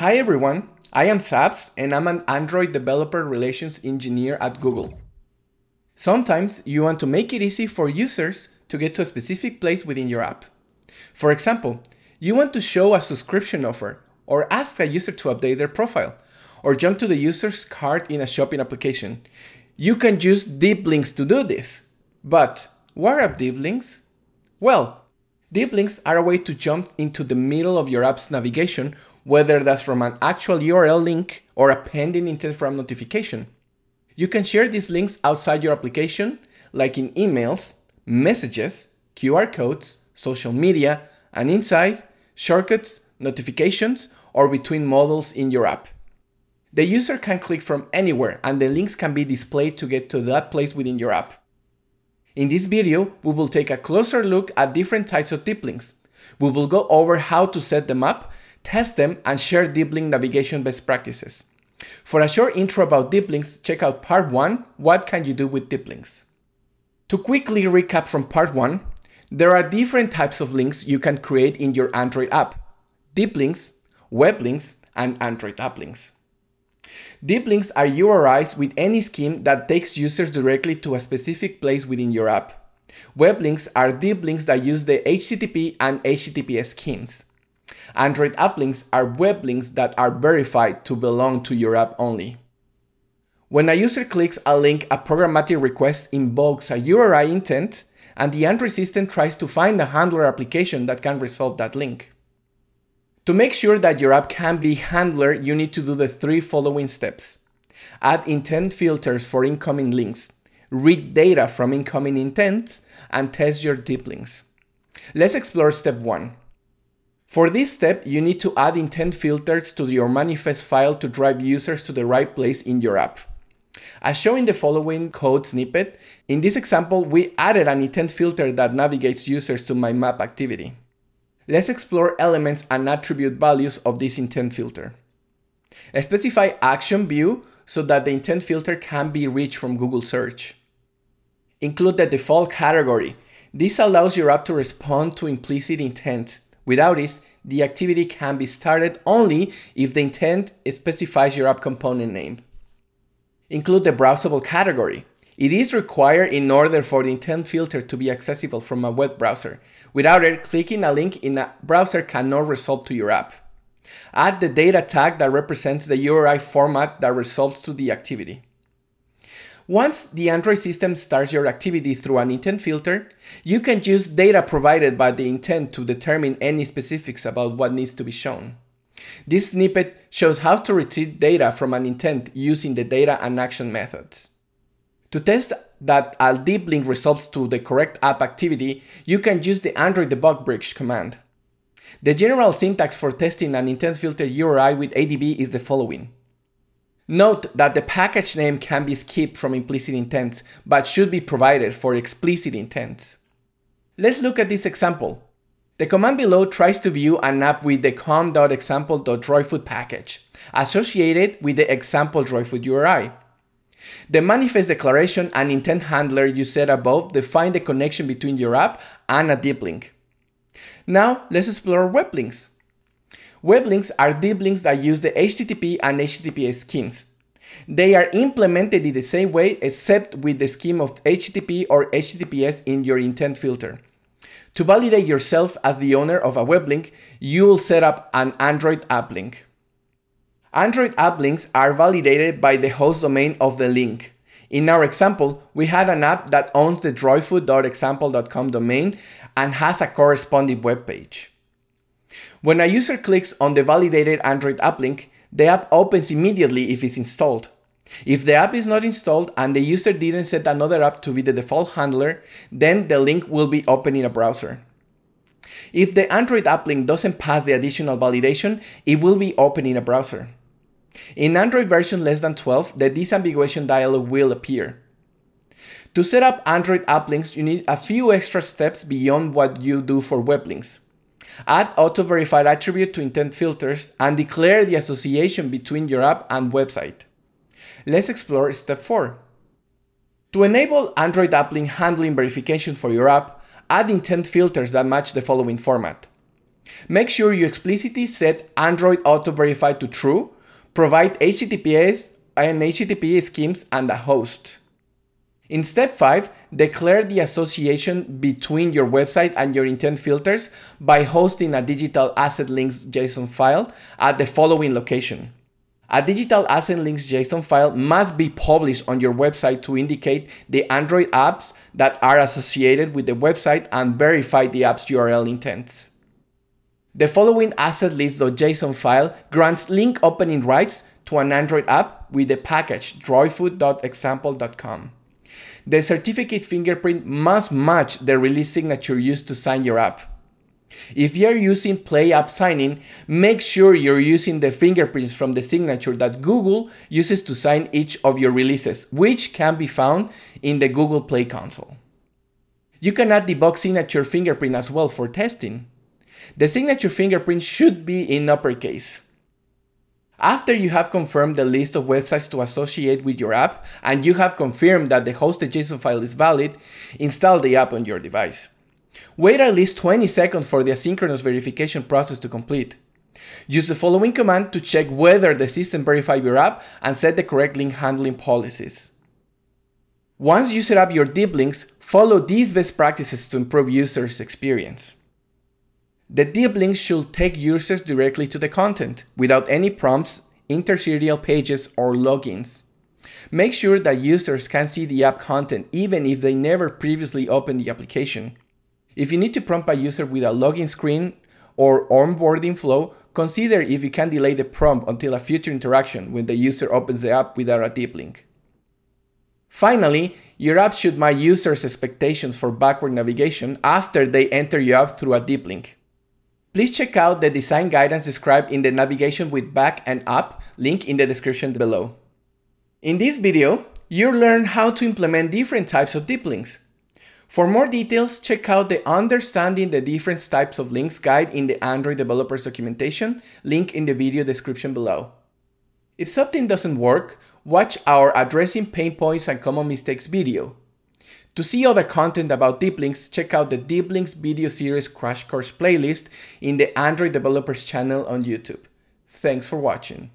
Hi everyone, I am Sabs and I'm an Android Developer Relations Engineer at Google. Sometimes you want to make it easy for users to get to a specific place within your app. For example, you want to show a subscription offer or ask a user to update their profile or jump to the user's cart in a shopping application. You can use deep links to do this. But what are deep links? Well, deep links are a way to jump into the middle of your app's navigation, whether that's from an actual URL link or a pending intent from notification. You can share these links outside your application, like in emails, messages, QR codes, social media, and inside, shortcuts, notifications, or between models in your app. The user can click from anywhere and the links can be displayed to get to that place within your app. In this video, we will take a closer look at different types of deep links. We will go over how to set them up, test them, and share deep link navigation best practices. For a short intro about deep links, check out part 1, What can you do with deep links? To quickly recap from part 1, there are different types of links you can create in your Android app. Deep links, web links, and Android app links. Deep links are URIs with any scheme that takes users directly to a specific place within your app. Web links are deep links that use the HTTP and HTTPS schemes. Android app links are web links that are verified to belong to your app only. When a user clicks a link, a programmatic request invokes a URI intent, and the Android system tries to find a handler application that can resolve that link. To make sure that your app can be handler, you need to do the three following steps. Add intent filters for incoming links, read data from incoming intents, and test your deep links. Let's explore step 1. For this step, you need to add intent filters to your manifest file to drive users to the right place in your app. As shown in the following code snippet, in this example, we added an intent filter that navigates users to my map activity. Let's explore elements and attribute values of this intent filter. Specify action view so that the intent filter can be reached from Google search. Include the default category. This allows your app to respond to implicit intent. Without this, the activity can be started only if the intent specifies your app component name. Include the browsable category. It is required in order for the intent filter to be accessible from a web browser. Without it, clicking a link in a browser cannot result to your app. Add the data tag that represents the URI format that results to the activity. Once the Android system starts your activity through an intent filter, you can use data provided by the intent to determine any specifics about what needs to be shown. This snippet shows how to retrieve data from an intent using the data and action methods. To test that a deep link results to the correct app activity, you can use the Android debug bridge command. The general syntax for testing an intent filter URI with ADB is the following. Note that the package name can be skipped from implicit intents, but should be provided for explicit intents. Let's look at this example. The command below tries to view an app with the com.example.droidfood package, associated with the example droidfood URI. The manifest declaration and intent handler you set above define the connection between your app and a deep link. Now let's explore web links. Web links are deep links that use the HTTP and HTTPS schemes. They are implemented in the same way except with the scheme of HTTP or HTTPS in your intent filter. To validate yourself as the owner of a web link, you will set up an Android app link. Android app links are validated by the host domain of the link. In our example, we had an app that owns the droidfood.example.com domain and has a corresponding web page. When a user clicks on the validated Android app link, the app opens immediately if it's installed. If the app is not installed and the user didn't set another app to be the default handler, then the link will be open in a browser. If the Android app link doesn't pass the additional validation, it will be open in a browser. In Android version less than 12, the disambiguation dialog will appear. To set up Android app links, you need a few extra steps beyond what you do for web links. Add auto-verified attribute to intent filters and declare the association between your app and website. Let's explore step 4. To enable Android app link handling verification for your app, add intent filters that match the following format. Make sure you explicitly set Android Auto Verify to true, provide HTTPS and HTTP schemes and a host. In step 5, declare the association between your website and your intent filters by hosting a digital asset links JSON file at the following location. A digital asset links JSON file must be published on your website to indicate the Android apps that are associated with the website and verify the app's URL intents. The following assetlinks.json file grants link opening rights to an Android app with the package droidfood.example.com. The certificate fingerprint must match the release signature used to sign your app. If you're using Play App Signing, make sure you're using the fingerprints from the signature that Google uses to sign each of your releases, which can be found in the Google Play console. You can add the box signature fingerprint as well for testing. The signature fingerprint should be in uppercase. After you have confirmed the list of websites to associate with your app and you have confirmed that the hosted JSON file is valid, install the app on your device. Wait at least 20 seconds for the asynchronous verification process to complete. Use the following command to check whether the system verified your app and set the correct link handling policies. Once you set up your deep links, follow these best practices to improve users' experience. The deep links should take users directly to the content without any prompts, interstitial pages, or logins. Make sure that users can see the app content even if they never previously opened the application. If you need to prompt a user with a login screen or onboarding flow, consider if you can delay the prompt until a future interaction when the user opens the app without a deep link. Finally, your app should match users' expectations for backward navigation after they enter your app through a deep link. Please check out the design guidance described in the navigation with back and up link in the description below. In this video, you'll learn how to implement different types of deep links. For more details, check out the Understanding the Different Types of Links guide in the Android Developers documentation, link in the video description below. If something doesn't work, watch our Addressing Pain Points and Common Mistakes video. To see other content about deep links, check out the Deep Links video series crash course playlist in the Android Developers channel on YouTube. Thanks for watching.